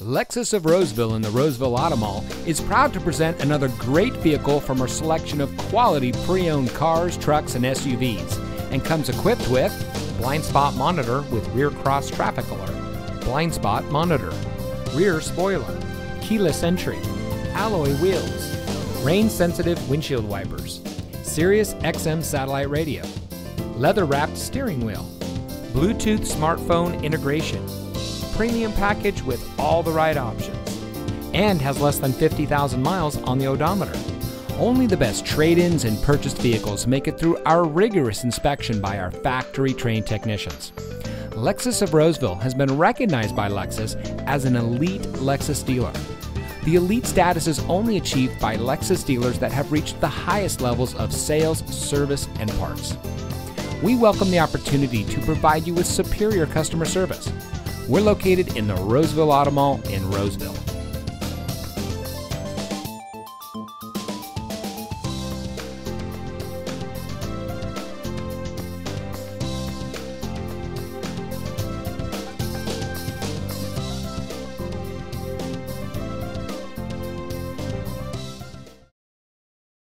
Lexus of Roseville in the Roseville Auto Mall is proud to present another great vehicle from our selection of quality pre owned cars, trucks, and SUVs, and comes equipped with blind spot monitor with rear cross traffic alert, blind spot monitor, rear spoiler, keyless entry, alloy wheels, rain sensitive windshield wipers, Sirius XM satellite radio, leather wrapped steering wheel, Bluetooth smartphone integration, premium package with all the right options, and has less than 50,000 miles on the odometer. Only the best trade ins and purchased vehicles make it through our rigorous inspection by our factory trained technicians. Lexus of Roseville has been recognized by Lexus as an elite Lexus dealer. The elite status is only achieved by Lexus dealers that have reached the highest levels of sales, service, and parts. We welcome the opportunity to provide you with superior customer service. We're located in the Roseville Auto Mall in Roseville.